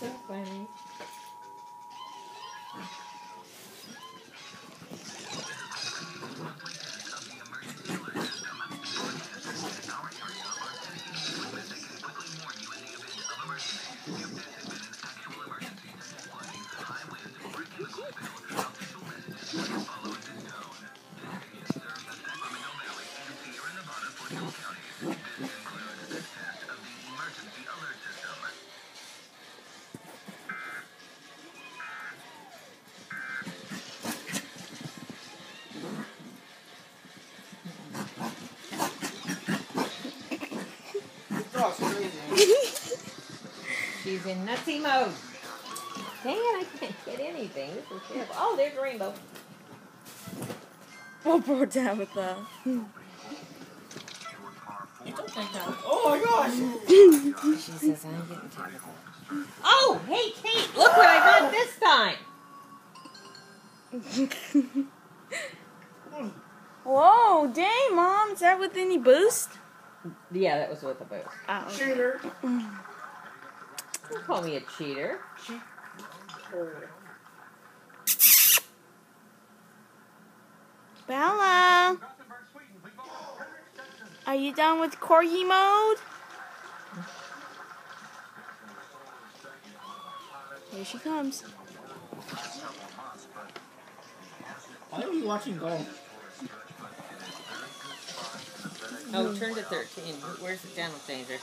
so funny. Dog's crazy. She's in nutsy mode. Dang I can't get anything. This is terrible. Oh, there's a rainbow. Oh, poor Tabitha. You don't think that. Oh my gosh! She says, I'm getting Tabitha. Oh, hey, Kate, look what I got this time. Whoa, dang, Mom. Is that with any boost? Yeah, that was with a boost. Oh. Cheater. Don't call me a cheater. Bella. Are you done with corgi mode? Here she comes. Why are you watching golf? Oh, turn to 13. Where's the channel changer?